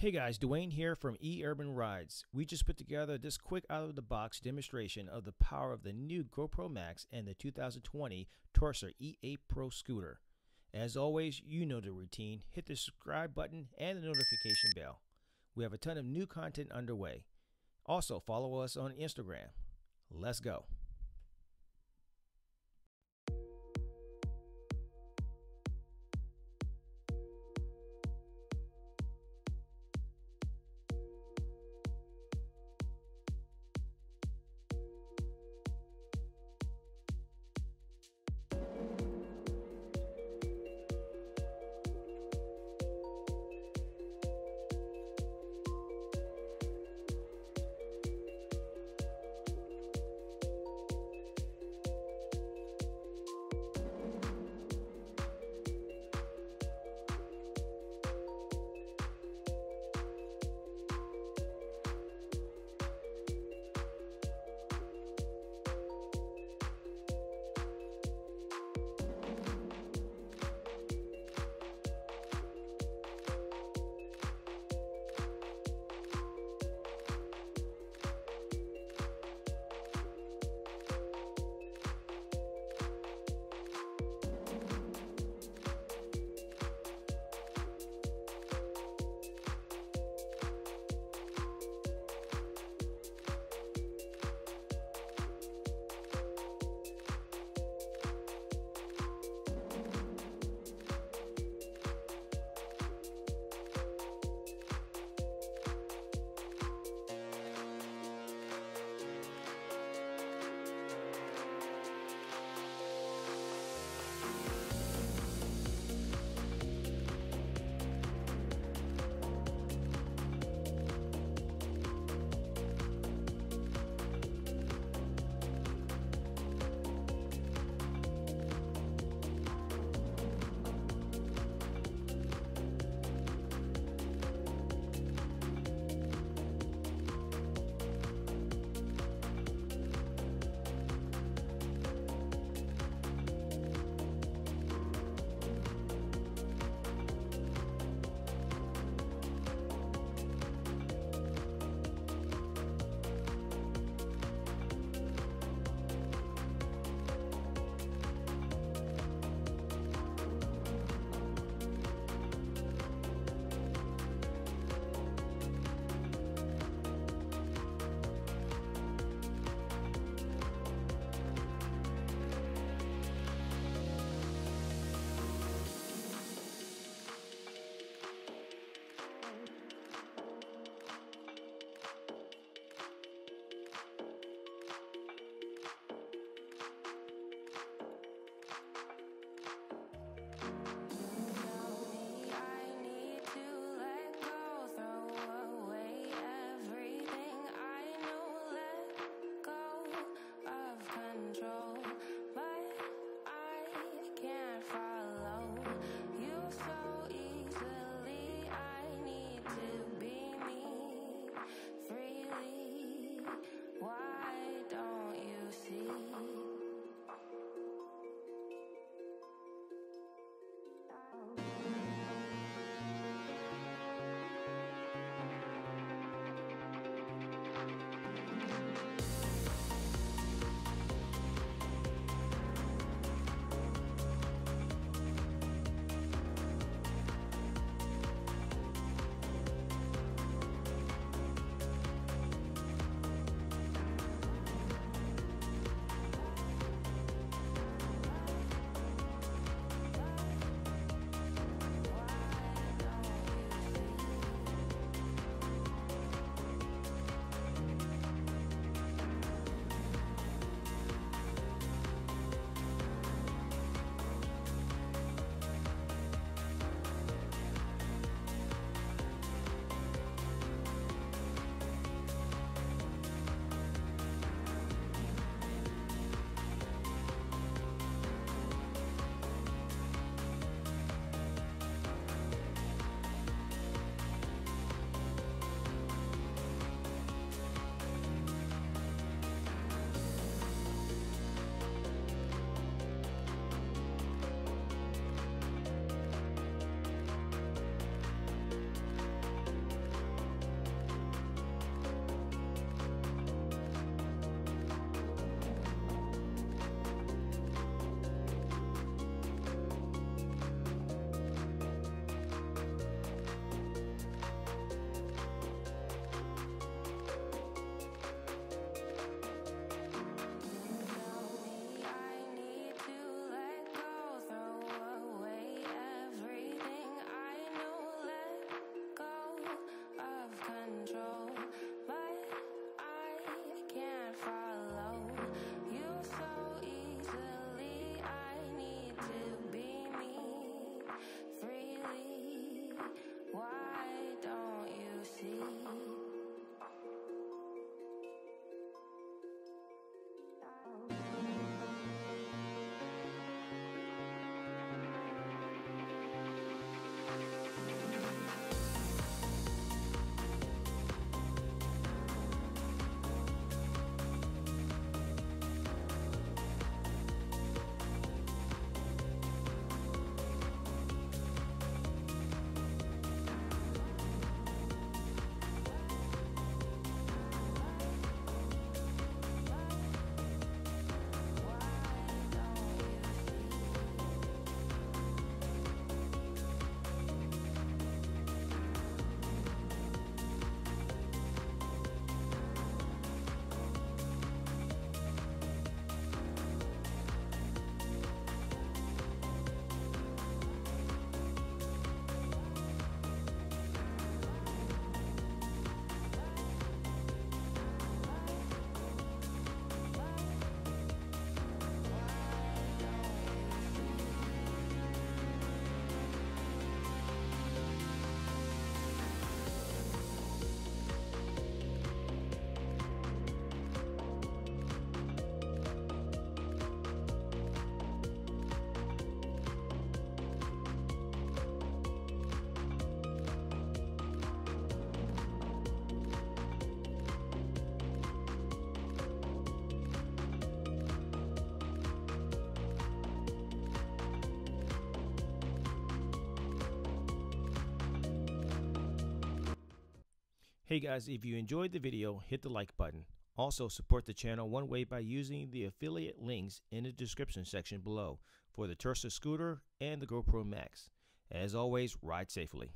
Hey guys, Dewayne here from eUrbanRides. We just put together this quick out of the box demonstration of the power of the new GoPro Max and the 2020 Toursor E8 Pro scooter. As always, you know the routine. Hit the subscribe button and the notification bell. We have a ton of new content underway. Also, follow us on Instagram. Let's go. Hey guys, if you enjoyed the video, hit the like button. Also, support the channel one way by using the affiliate links in the description section below for the Toursor scooter and the GoPro Max. As always, ride safely.